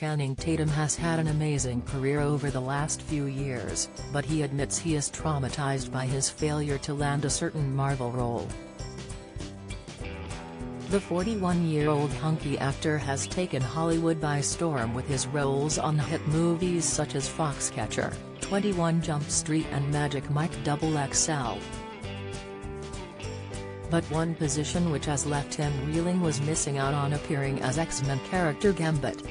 Channing Tatum has had an amazing career over the last few years, but he admits he is traumatized by his failure to land a certain Marvel role. The 41-year-old hunky actor has taken Hollywood by storm with his roles on hit movies such as Foxcatcher, 21 Jump Street and Magic Mike XXL. But one position which has left him reeling was missing out on appearing as X-Men character Gambit.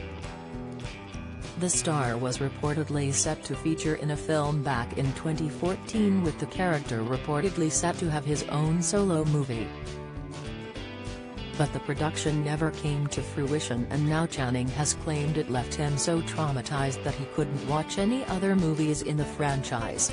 The star was reportedly set to feature in a film back in 2014 with the character reportedly set to have his own solo movie but the production never came to fruition and now Channing has claimed it left him so traumatized that he couldn't watch any other movies in the franchise.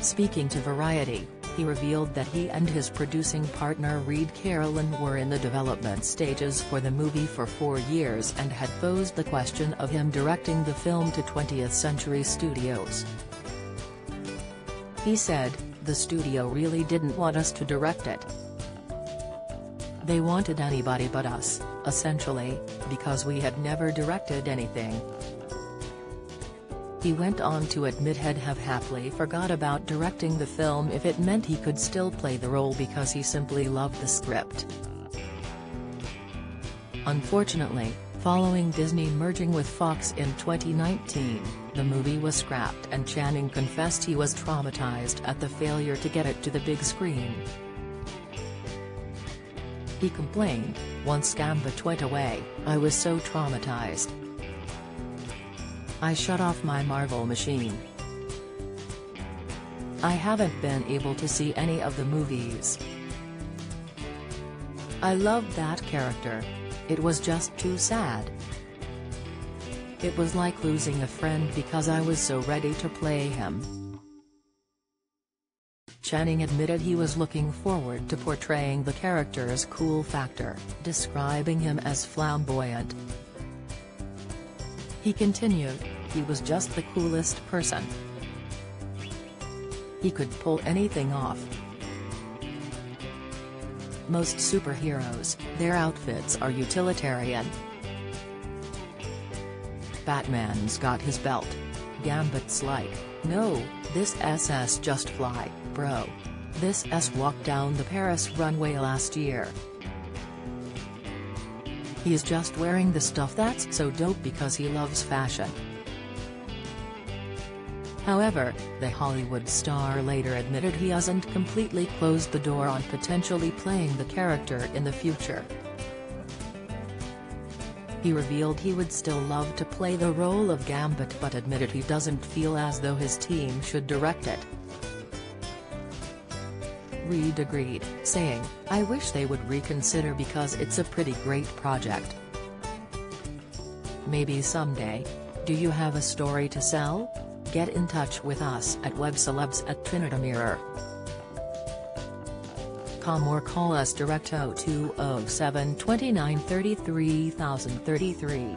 Speaking to Variety, he revealed that he and his producing partner Reid Carolin were in the development stages for the movie for four years and had posed the question of him directing the film to 20th Century Studios. He said, the studio really didn't want us to direct it, they wanted anybody but us, essentially, because we had never directed anything. He went on to admit he'd have happily forgot about directing the film if it meant he could still play the role because he simply loved the script. Unfortunately, following Disney merging with Fox in 2019, the movie was scrapped and Channing confessed he was traumatized at the failure to get it to the big screen. He complained, once Gambit went away, I was so traumatized. I shut off my Marvel machine. I haven't been able to see any of the movies. I loved that character. It was just too sad. It was like losing a friend because I was so ready to play him. Channing admitted he was looking forward to portraying the character's cool factor, describing him as flamboyant. He continued, he was just the coolest person. He could pull anything off. Most superheroes, their outfits are utilitarian. Batman's got his belt. Gambit's like, no, this SS just fly, bro. This S walked down the Paris runway last year. He is just wearing the stuff that's so dope because he loves fashion. However, the Hollywood star later admitted he hasn't completely closed the door on potentially playing the character in the future. He revealed he would still love to play the role of Gambit but admitted he doesn't feel as though his team should direct it. Reid agreed, saying, I wish they would reconsider because it's a pretty great project. Maybe someday. Do you have a story to sell? Get in touch with us at webcelebs at trinitymirror com or call us direct 0207 29 33 33.